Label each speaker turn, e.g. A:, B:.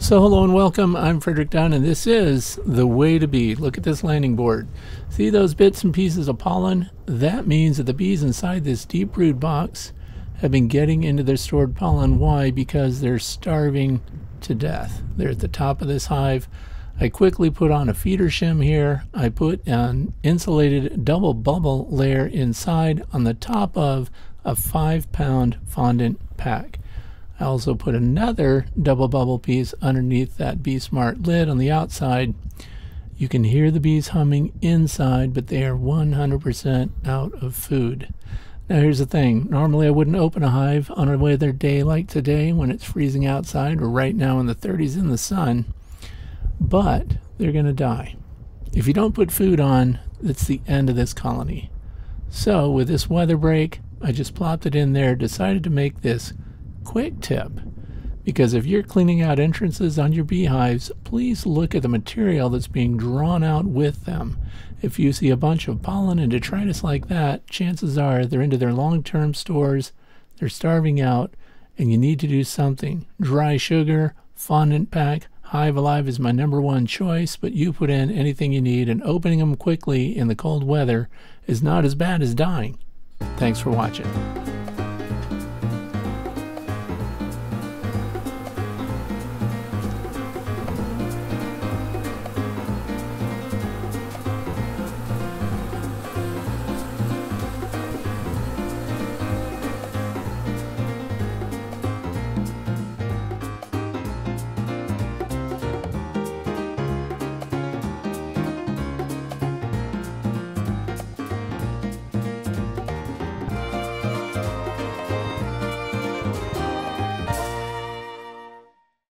A: So hello and welcome, I'm Frederick Dunn and this is The Way to Bee. Look at this landing board. See those bits and pieces of pollen? That means that the bees inside this deep brood box have been getting into their stored pollen. Why? Because they're starving to death. They're at the top of this hive. I quickly put on a feeder shim here. I put an insulated double bubble layer inside on the top of a five pound fondant pack. I also put another double bubble piece underneath that BeeSmart lid on the outside. You can hear the bees humming inside, but they are 100% out of food. Now here's the thing. Normally I wouldn't open a hive on a weather day like today when it's freezing outside or right now in the 30s in the sun, but they're going to die. If you don't put food on, it's the end of this colony. So with this weather break, I just plopped it in there, decided to make this quick tip because if you're cleaning out entrances on your beehives, please look at the material that's being drawn out with them. If you see a bunch of pollen and detritus like that, chances are they're into their long-term stores, they're starving out, and you need to do something. Dry sugar, fondant pack, HiveAlive is my number one choice, but you put in anything you need, and opening them quickly in the cold weather is not as bad as dying. Thanks for watching.